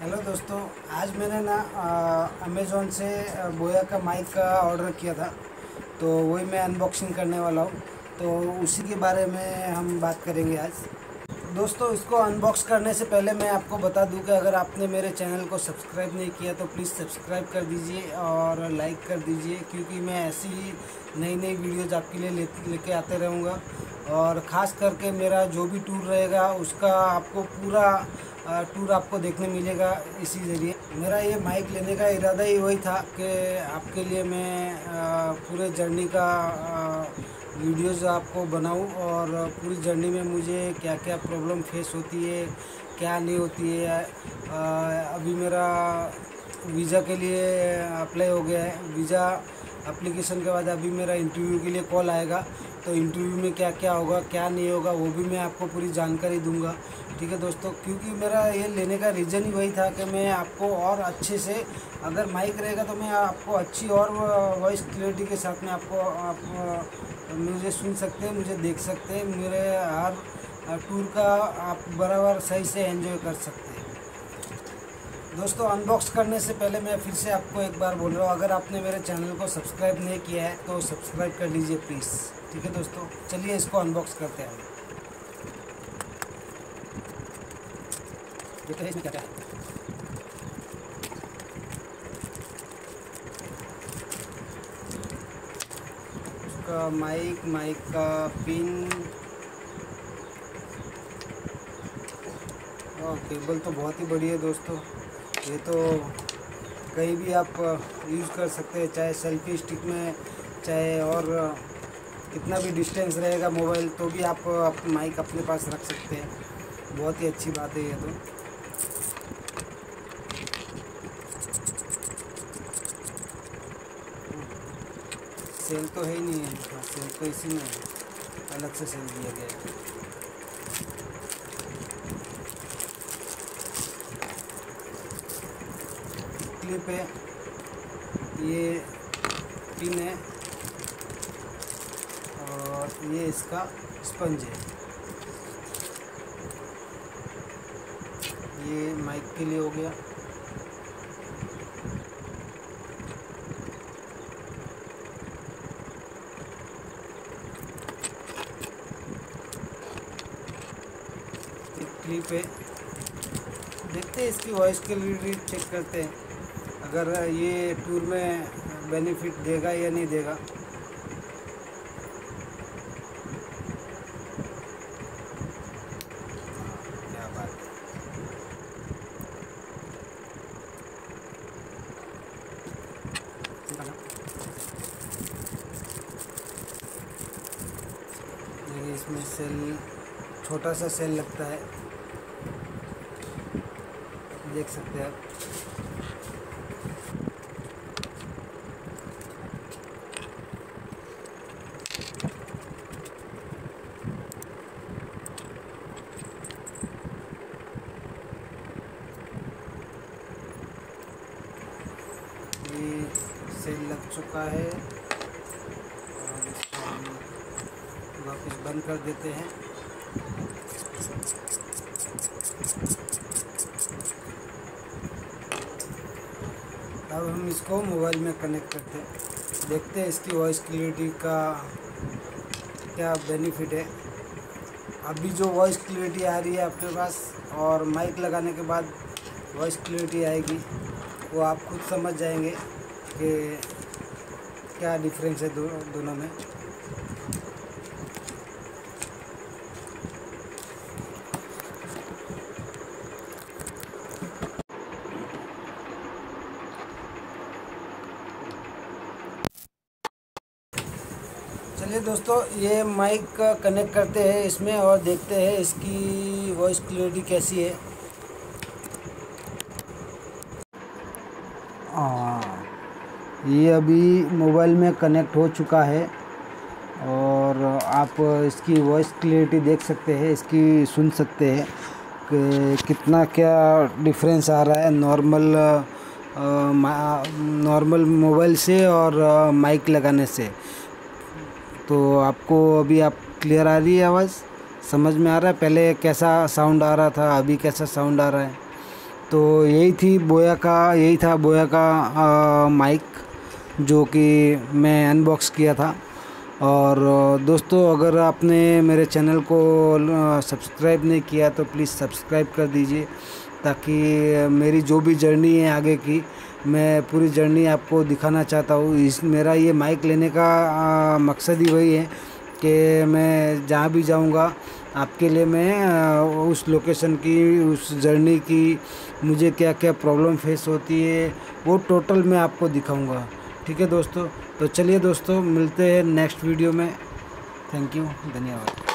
Hello दोस्तों। आज मैंने ना अमेज़ोन से बोया का माइक का ऑर्डर किया था। तो वही मैं अनबॉक्सिंग करने वाला हूँ। तो उसी के बारे में हम बात करेंगे आज। दोस्तों, इसको अनबॉक्स करने से पहले मैं आपको बता दूँ कि अगर आपने मेरे चैनल को सब्सक्राइब नहीं किया तो प्लीज़ सब्सक्राइब कर दीजिए और लाइक कर दीजिए, क्योंकि मैं ऐसी ही नई नई वीडियोज़ आपके लिए लेके आते रहूँगा। और ख़ास करके मेरा जो भी टूर रहेगा, उसका आपको पूरा टूर आपको देखने मिलेगा इसी ज़रिए। मेरा ये माइक लेने का इरादा ही वही था कि आपके लिए मैं पूरे जर्नी का वीडियोज़ आपको बनाऊँ और पूरी जर्नी में मुझे क्या क्या प्रॉब्लम फेस होती है, क्या नहीं होती है। अभी मेरा वीज़ा के लिए अप्लाई हो गया है। वीज़ा एप्लीकेशन के बाद अभी मेरा इंटरव्यू के लिए कॉल आएगा। तो इंटरव्यू में क्या क्या होगा, क्या नहीं होगा, वो भी मैं आपको पूरी जानकारी दूँगा। ठीक है दोस्तों, क्योंकि मेरा ये लेने का रीज़न ही वही था कि मैं आपको और अच्छे से, अगर माइक रहेगा तो मैं आपको अच्छी और वॉइस क्लियरिटी के साथ में आपको, आप, मुझे सुन सकते हैं, मुझे देख सकते हैं, मेरे हर टूर का आप बराबर सही से एंजॉय कर सकते हैं। दोस्तों अनबॉक्स करने से पहले मैं फिर से आपको एक बार बोल रहा हूँ, अगर आपने मेरे चैनल को सब्सक्राइब नहीं किया है तो सब्सक्राइब कर लीजिए प्लीज़ ठीक है दोस्तों? चलिए इसको अनबॉक्स करते हैं। हैं है। उसका माइक माइक का पिन केबल तो बहुत ही बढ़िया है दोस्तों। ये तो कहीं भी आप यूज़ कर सकते हैं चाहे सेल्फी स्टिक में चाहे और कितना भी डिस्टेंस रहेगा मोबाइल तो भी आप, आप माइक अपने पास रख सकते हैं। बहुत ही अच्छी बात है ये तो। सेल तो है ही नहीं है हाँ, सेल तो इसी में है। अलग से सेल दिया गया है। क्लिप है ये पिन है और ये इसका स्पंज है। ये माइक के लिए हो गया। क्लिप है। देखते हैं इसकी वॉइस क्लियरिटी चेक करते हैं। अगर ये टूर में बेनिफिट देगा या नहीं देगा? इसमें सेल छोटा सा सेल लगता है। देख सकते हैं आप। ये सेल लग चुका है। और इसको हम वापस बंद कर देते हैं। अब हम इसको मोबाइल में कनेक्ट करते हैं। देखते हैं इसकी वॉइस क्लियरिटी का क्या बेनिफिट है। अभी जो वॉइस क्लियरिटी आ रही है आपके पास और माइक लगाने के बाद वॉइस क्लियरिटी आएगी। वो आप खुद समझ जाएँगे कि क्या डिफरेंस है दो, दोनों में। चलिए दोस्तों ये माइक कनेक्ट करते हैं इसमें और देखते हैं इसकी वॉइस क्लियरिटी कैसी है। ये अभी मोबाइल में कनेक्ट हो चुका है और आप इसकी वॉइस क्लियरिटी देख सकते हैं, इसकी सुन सकते हैं कि कितना क्या डिफरेंस आ रहा है नॉर्मल नॉर्मल मोबाइल से और माइक लगाने से। तो आपको अभी आप क्लियर आ रही है आवाज़? समझ में आ रहा है? पहले कैसा साउंड आ रहा था? अभी कैसा साउंड आ रहा है? तो यही थी बोया का यही था बोया का माइक जो कि मैं अनबॉक्स किया था। और दोस्तों अगर आपने मेरे चैनल को सब्सक्राइब नहीं किया तो प्लीज़ सब्सक्राइब कर दीजिए ताकि मेरी जो भी जर्नी है आगे की मैं पूरी जर्नी आपको दिखाना चाहता हूँ। इस मेरा ये माइक लेने का आ, मकसद ही वही है कि मैं जहाँ भी जाऊँगा, आपके लिए मैं उस लोकेशन की, उस जर्नी की, मुझे क्या क्या प्रॉब्लम फेस होती है, वो टोटल मैं आपको दिखाऊँगा। ठीक है दोस्तों? तो चलिए दोस्तों, मिलते हैं नेक्स्ट वीडियो में। थैंक यू धन्यवाद।